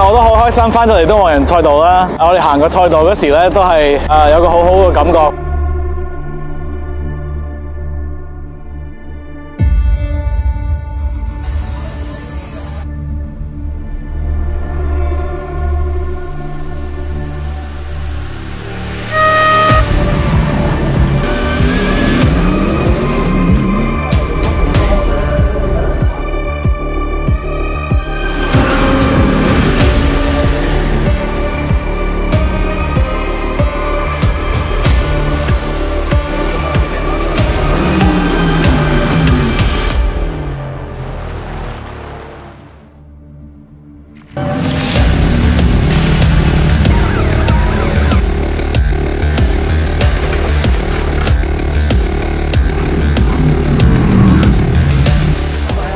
我都好开心，翻到嚟都望人赛道啦。我哋行个赛道嗰时咧，都系诶有个好好嘅感觉。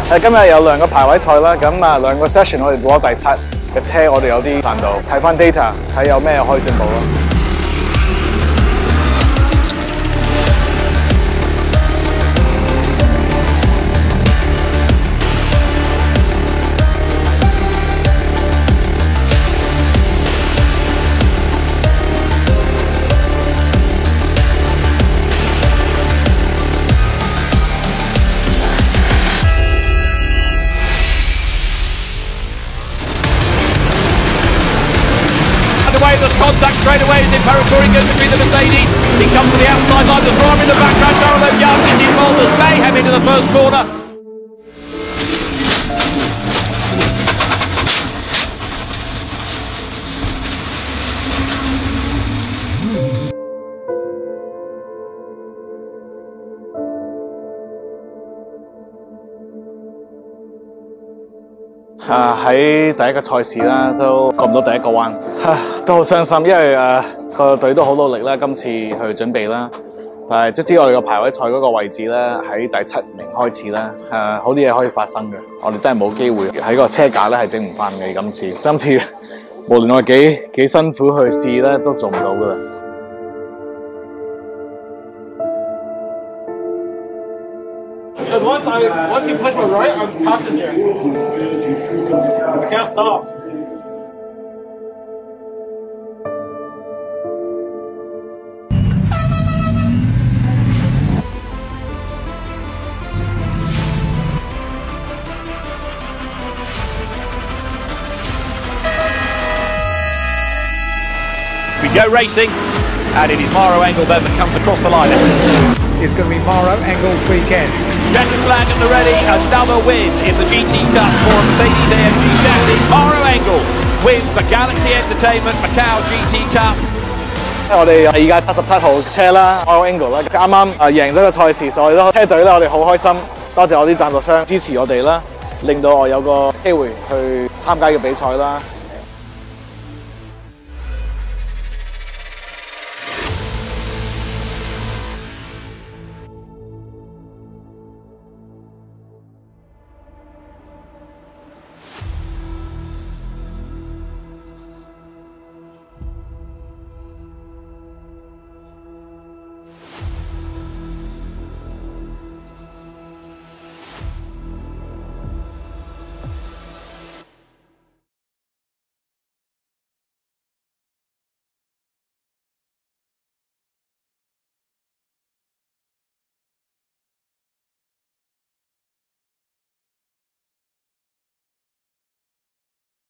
誒今日有兩個排位賽啦，咁啊兩個 session 我哋攞第七嘅車，我哋有啲難度，睇翻 data 睇有咩可以進步咯。Away. There's contact straight away as Imperatori goes between the Mercedes. He comes to the outside line. The driver in the background, Darrell Young. Is Boulders Mayhem into the first corner. 啊喺第一个赛事啦，都过唔到第一个弯，都好伤心，因为诶个队都好努力啦，今次去准备啦。但系即知我哋个排位赛嗰個位置咧，喺第七名开始啦，诶、啊、好啲嘢可以发生嘅。我哋真系冇机会喺个车架咧系整唔翻嘅今次，今次 无论我几几辛苦去试咧，都做唔到噶啦。Once I once you push my right, I'm tossing here. I can't stop. We go racing, and it is Maro Engelberg that comes across the line. It's going to be Maro Engels weekend. Checkered flag at the ready, another win in the GT Cup for Mercedes AMG chassis. Maro Engel wins the Galaxy Entertainment Macau GT Cup. 我哋而家七十七號車啦 o r Angle 啦，啱啱誒贏咗個賽事，所以都車隊咧，我哋好開心，多謝我啲贊助商支持我哋啦，令到我有個機會去參加嘅比賽啦。